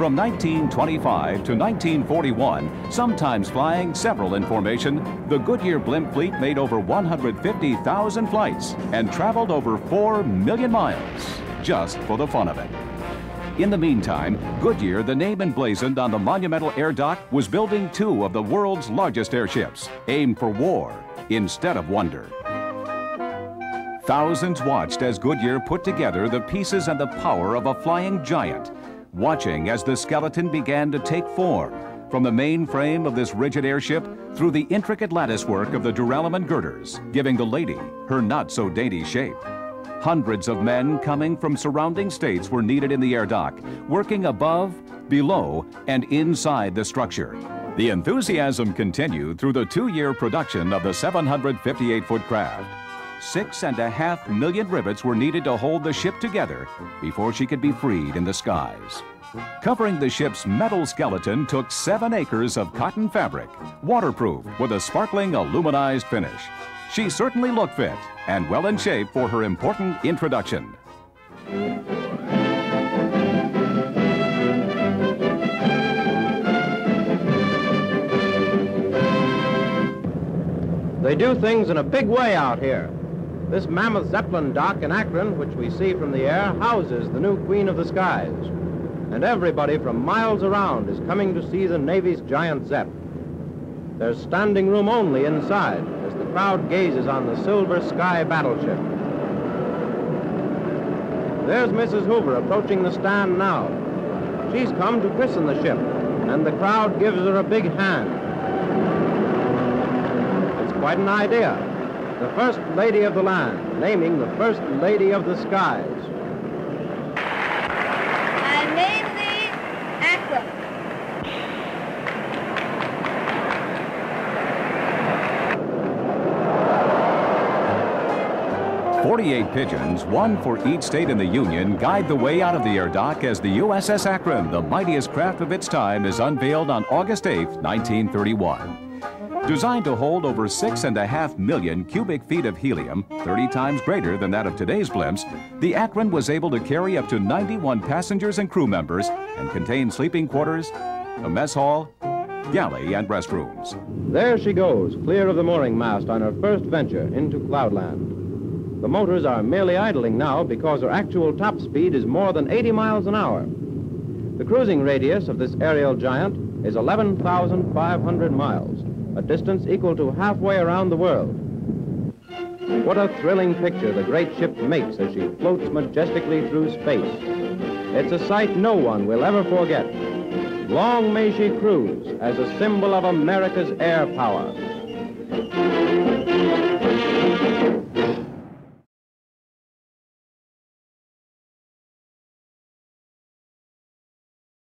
From 1925 to 1941, sometimes flying several in formation, the Goodyear blimp fleet made over 150,000 flights and traveled over 4 million miles just for the fun of it. In the meantime, Goodyear, the name emblazoned on the monumental air dock, was building two of the world's largest airships, aimed for war instead of wonder. Thousands watched as Goodyear put together the pieces and the power of a flying giant, watching as the skeleton began to take form from the main frame of this rigid airship through the intricate lattice work of the duralumin girders, giving the lady her not so dainty shape. Hundreds of men coming from surrounding states were needed in the air dock, working above, below, and inside the structure. The enthusiasm continued through the two-year production of the 758-foot craft. Six and a half million rivets were needed to hold the ship together before she could be freed in the skies. Covering the ship's metal skeleton took seven acres of cotton fabric, waterproof with a sparkling aluminized finish. She certainly looked fit and well in shape for her important introduction. They do things in a big way out here. This mammoth Zeppelin dock in Akron, which we see from the air, houses the new Queen of the Skies. And everybody from miles around is coming to see the Navy's giant Zepp. There's standing room only inside as the crowd gazes on the Silver Sky battleship. There's Mrs. Hoover approaching the stand now. She's come to christen the ship, and the crowd gives her a big hand. It's quite an idea. The First Lady of the Land, naming the First Lady of the Skies. I name thee Akron. 48 pigeons, one for each state in the Union, guide the way out of the air dock as the USS Akron, the mightiest craft of its time, is unveiled on August 8, 1931. Designed to hold over six and a half million cubic feet of helium, 30 times greater than that of today's blimps, the Akron was able to carry up to 91 passengers and crew members and contain sleeping quarters, a mess hall, galley, and restrooms. There she goes, clear of the mooring mast on her first venture into cloudland. The motors are merely idling now because her actual top speed is more than 80 miles an hour. The cruising radius of this aerial giant is 11,500 miles, a distance equal to halfway around the world. What a thrilling picture the great ship makes as she floats majestically through space. It's a sight no one will ever forget. Long may she cruise as a symbol of America's air power.